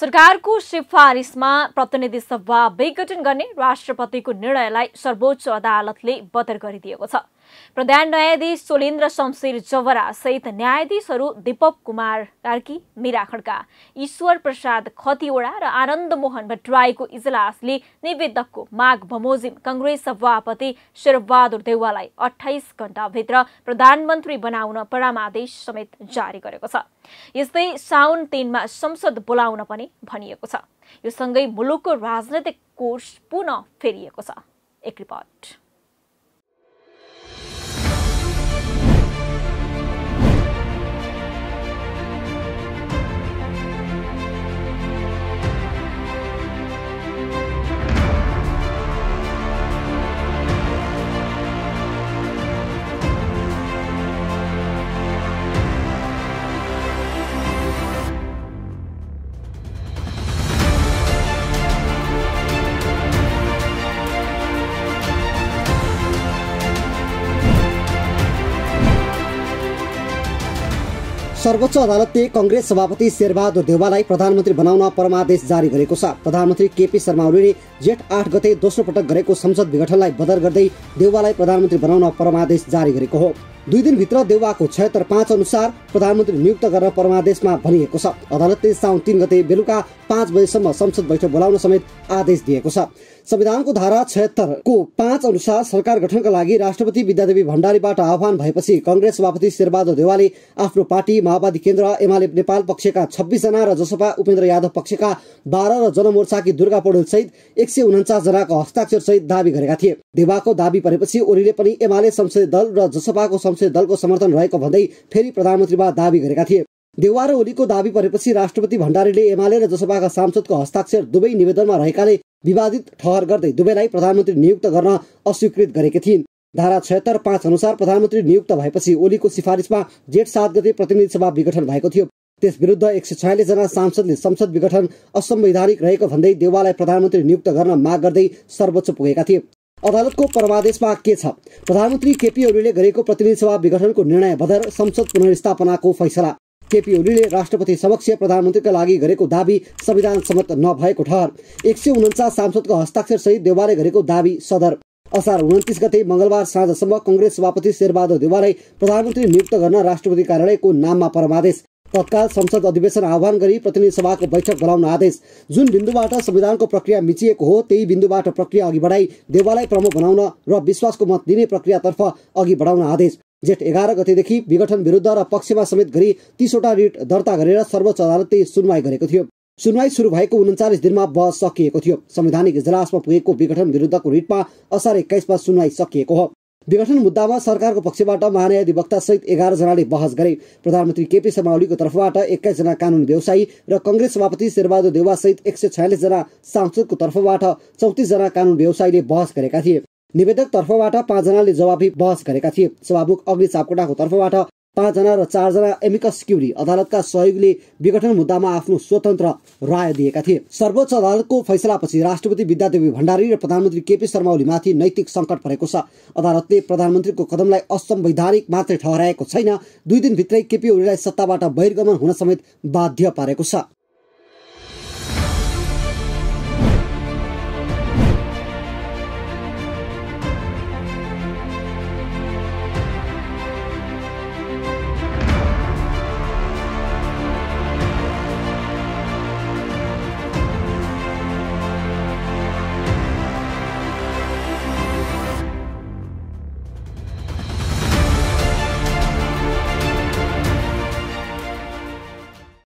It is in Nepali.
सरकारको सिफारिसमा प्रतिनिधि सभा विघटन गर्ने राष्ट्रपतिको निर्णयलाई सर्वोच्च अदालतले बदर गरिदिएको छ। प्रधान न्यायाधीश सोलेन्द्र शमशेर जवरा सहित न्यायाधीशहरू दीपक कुमार कार्की मीरा खड्का ईश्वर प्रसाद खतिवडा र आनन्द मोहन भट्टराईको इजलासले निवेदकको माग बमोजिम कङ्ग्रेस सभापति शेरबहादुर देउवालाई अठाइस घण्टाभित्र प्रधानमन्त्री बनाउन परामादेश समेत जारी गरेको छ यस्तै साउन तिनमा संसद बोलाउन पनि भनिएको छ यो सँगै मुलुकको राजनैतिक कोष पुनः फेरिएको छ एक रिपोर्ट सर्वोच्च अदालतले कङ्ग्रेस सभापति शेरबहादुर देवालाई प्रधानमन्त्री बनाउन परमादेश जारी गरेको छ। प्रधानमन्त्री केपी शर्मा ओलीले जेठ आठ गते दोस्रो पटक गरेको संसद विघटनलाई बदर गर्दै देउवालाई प्रधानमन्त्री बनाउन परमादेश जारी गरेको हो। दुई दिनभित्र देउवाको छयत्तर पाँच अनुसार प्रधानमन्त्री नियुक्त गर्न परमादेशमा भनिएको छ। अदालतले साउन तिन गते बेलुका पाँच बजेसम्म संसद बैठक बोलाउन समेत आदेश दिएको छ। संविधानको धारा छयत्तरको पाँच अनुसार सरकार गठनका लागि राष्ट्रपति विद्यादेवी भण्डारीबाट आह्वान भएपछि कङ्ग्रेस सभापति शेरबहादुर देवालले आफ्नो पार्टी माओवादी केन्द्र एमाले नेपाल पक्षका छब्बिसजना र जसपा उपेन्द्र यादव पक्षका बाह्र र जनमोर्चाकी दुर्गा पौडेल सहित एक सय उन्चास जनाको हस्ताक्षर सहित दावी गरेका थिए। देवाको दावी परेपछि ओलीले पनि एमाले संसदीय दल र जसपाको संसदीय दलको समर्थन रहेको भन्दै फेरि प्रधानमन्त्रीमा दावी गरेका थिए। देउवा र ओलीको दावी परेपछि राष्ट्रपति भण्डारीले एमाले र जसपाका सांसदको हस्ताक्षर दुवै निवेदनमा रहेकाले विवादित ठहर गर्दै दुवैलाई प्रधानमन्त्री नियुक्त गर्न अस्वीकृत गरेकी थिइन्। धारा छयत्तर पाँच अनुसार प्रधानमन्त्री नियुक्त भएपछि ओलीको सिफारिसमा जेठ सात गते प्रतिनिधि सभा विघटन भएको थियो। त्यस विरुद्ध एक सय छयालिस जना सांसदले संसद विघटन असंवैधानिक रहेको भन्दै देवालाई प्रधानमन्त्री नियुक्त गर्न माग गर्दै सर्वोच्च पुगेका थिए। अदालतको परमादेशमा के छ? प्रधानमन्त्री केपी ओलीले गरेको प्रतिनिधि सभा विघटनको निर्णय बदर संसद पुनर्स्थापनाको फैसला। केपी ओलीले राष्ट्रपति समक्ष प्रधानमन्त्रीका लागि गरेको दावी संविधान सम्मत नभएको ठहर। एक सय उन्चास सांसदको हस्ताक्षर सहित देवालले गरेको दावी सदर। असार उन्तिस गते मंगलबार साँझसम्म कङ्ग्रेस सभापति शेरबहादुर देवालाई प्रधानमन्त्री नियुक्त गर्न राष्ट्रपति कार्यालयको नाममा परमादेश। तत्काल संसद अधिवेशन आह्वान गरी प्रतिनिधि सभाको बैठक बोलाउन आदेश। जुन बिन्दुबाट संविधानको प्रक्रिया मिचिएको हो त्यही बिन्दुबाट प्रक्रिया अघि बढाई देवालय प्रमुख बनाउन र विश्वासको मत दिने प्रक्रियातर्फ अघि बढाउन आदेश। जेठ एघार गतेदेखि विघटन विरुद्ध र पक्षमा समेत गरी तीसवटा रिट दर्ता गरेर सर्वोच्च अदालतले सुनवाई गरेको थियो। सुनवाई शुरू भएको उन्चालिस दिनमा बहस सकिएको थियो। संवैधानिक इजलासमा पुगेको विघटन विरुद्धको रिटमा असार एक्काइसमा सुनवाई सकिएको हो। विघटन मुद्दामा सरकारको पक्षबाट महान्यायाधिवक्ता सहित एघार जनाले बहस गरे। प्रधानमन्त्री केपी शर्मा ओलीको तर्फबाट एक्काइसजना कानून व्यवसायी र कंग्रेस सभापति शेरबहादुर देवा सहित एक सय छयालिसजना सांसदको तर्फबाट चौतिसजना कानून व्यवसायीले बहस गरेका थिए। निवेदक तर्फबाट पाँचजनाले जवाफी बहस गरेका थिए। सभामुख अग्नि सापकोटाको तर्फबाट पाँचजना र चारजना एमिकस क्युरी अदालतका सहयोगीले विघटन मुद्दामा आफ्नो स्वतन्त्र राय दिएका थिए। सर्वोच्च अदालतको फैसलापछि राष्ट्रपति विद्यादेवी भण्डारी र प्रधानमन्त्री केपी शर्मा ओलीमाथि नैतिक संकट परेको छ। अदालतले प्रधानमन्त्रीको कदमलाई असंवैधानिक मात्रै ठहराएको छैन। दुई दिनभित्रै केपी ओलीलाई सत्ताबाट बहिर्गमन हुन समेत बाध्य पारेको छ।